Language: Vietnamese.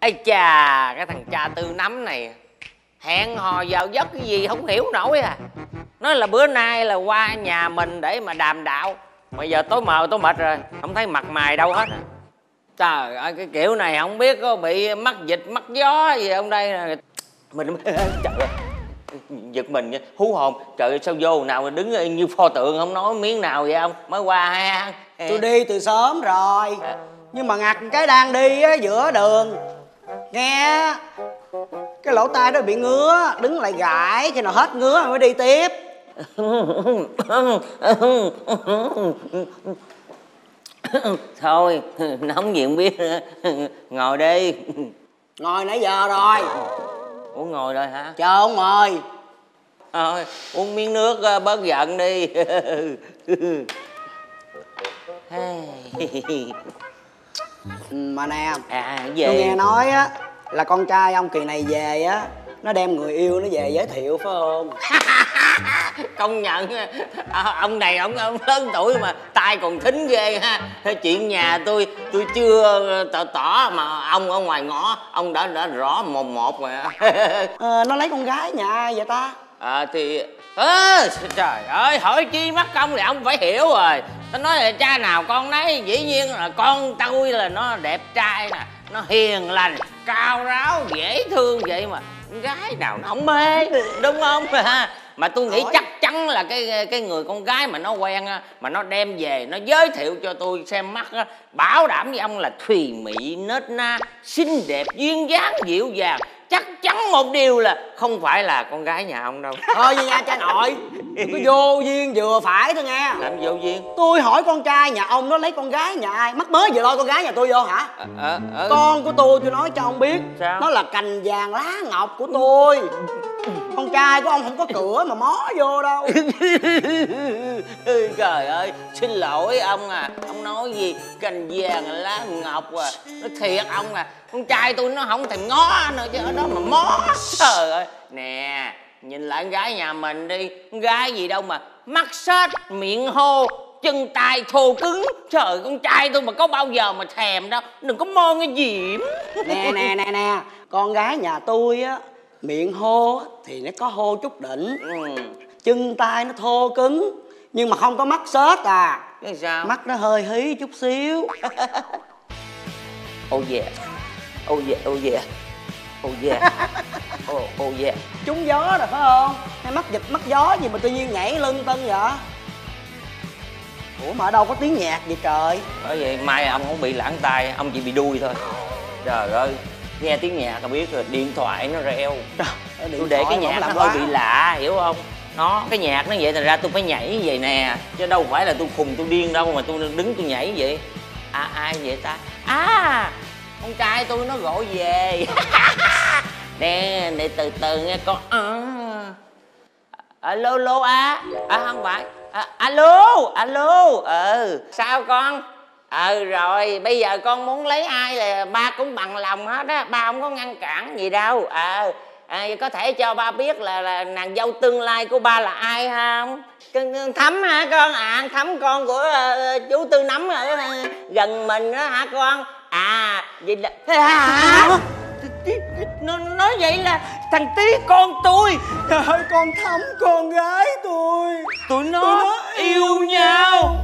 ây chà cái thằng cha tư nắm này hẹn hò giờ giấc cái gì không hiểu nổi à. Nói là bữa nay là qua nhà mình để mà đàm đạo bây giờ tối mờ tối mệt rồi không thấy mặt mày đâu hết. À. trời ơi cái kiểu này không biết có bị mắc dịch mắc gió gì không đây. Mình trời ơi giật mình hú hồn. Trời ơi sao vô nào đứng như pho tượng không nói miếng nào vậy không mới qua ha. Tôi đi từ sớm rồi nhưng mà ngặt cái đang đi á giữa đường. Nghe cái lỗ tai nó bị ngứa đứng lại gãi khi nào hết ngứa mới đi tiếp. Thôi nóng gì không biết. Ngồi đi. Ngồi nãy giờ rồi. Ủa ngồi rồi hả? Chờ ông mời thôi uống miếng nước ờ, bớt giận đi mà nè à tôi về nghe nói á là con trai ông kỳ này về á nó đem người yêu nó về giới thiệu phải không? Công nhận. À, ông này ông, ông lớn tuổi mà tai còn thính ghê ha. Chuyện nhà tôi tôi chưa tỏ, tỏ mà ông ở ngoài ngõ ông đã đã rõ một một rồi ờ, nó lấy con gái nhà ai vậy ta? À, thì à, trời ơi hỏi chi mắc công thì ông phải hiểu rồi. Tao nói là cha nào con nấy dĩ nhiên là con tôi là nó đẹp trai nè nó hiền lành cao ráo dễ thương vậy mà. Con gái nào nó không mê đúng không? Mà tôi nghĩ chắc chắn là cái cái người con gái mà nó quen á mà nó đem về nó giới thiệu cho tôi xem mắt á bảo đảm với ông là thùy mị nết na xinh đẹp duyên dáng dịu dàng chắc chắn một điều là không phải là con gái nhà ông đâu. Thôi vậy nha cha nội. Cứ vô duyên vừa phải thôi nghe. Làm vô duyên? Tôi hỏi con trai nhà ông nó lấy con gái nhà ai? Mắc mới vừa lôi con gái nhà tôi vô hả? Ờ ờ ờ. con của tôi tôi nói cho ông biết. Sao? nó là cành vàng lá ngọc của tôi. Con trai của ông không có cửa mà mó vô đâu trời ơi xin lỗi ông à. Ông nói gì? Cành vàng lá ngọc à. Nó thiệt ông à con trai tôi nó không thèm ngó nữa chứ ở đó mà mó. Trời ơi. Nè nhìn lại con gái nhà mình đi. Con gái gì đâu mà mắt xết miệng hô chân tay thô cứng. Trời con trai tôi mà có bao giờ mà thèm đâu. Đừng có mon cái diễm. Nè nè nè nè. Con gái nhà tôi á miệng hô thì nó có hô chút đỉnh. Ừ. chân tay nó thô cứng nhưng mà không có mắt xết à. Cái sao? Mắt nó hơi hí chút xíu. Oh yeah. Oh yeah oh yeah. Oh yeah. Oh, oh yeah. Trúng gió rồi phải không? Hay mắc dịch mắc gió gì mà tự nhiên nhảy lưng tân vậy? Ủa mà ở đâu có tiếng nhạc vậy trời? Bởi vậy mai ông không bị lãng tai ông chỉ bị đuôi thôi. Trời ơi nghe tiếng nhạc là biết rồi điện thoại nó reo. Trời, tôi để cái nhạc nó làm hơi bị lạ hiểu không nó cái nhạc nó vậy thành ra tôi phải nhảy như vậy nè. Chứ đâu phải là tôi khùng tôi điên đâu mà tôi đứng tôi nhảy vậy. À ai vậy ta? À con trai tôi nó gọi về. Nè để từ từ nghe con. À. alo alo á à không phải. À, alo alo ừ sao con? Ừ rồi bây giờ con muốn lấy ai là ba cũng bằng lòng hết á. Ba không có ngăn cản gì đâu. Ờ à, có thể cho ba biết là, là nàng dâu tương lai của ba là ai không Con- con thắm hả con? À thắm con của ờ, chú tư nắm ở ờ, gần mình đó hả con? À vậy là à, nó nói vậy là thằng tí con tôi. Trời ơi con thắm con gái tôi. Tụi nó, nó yêu nhau. đúng,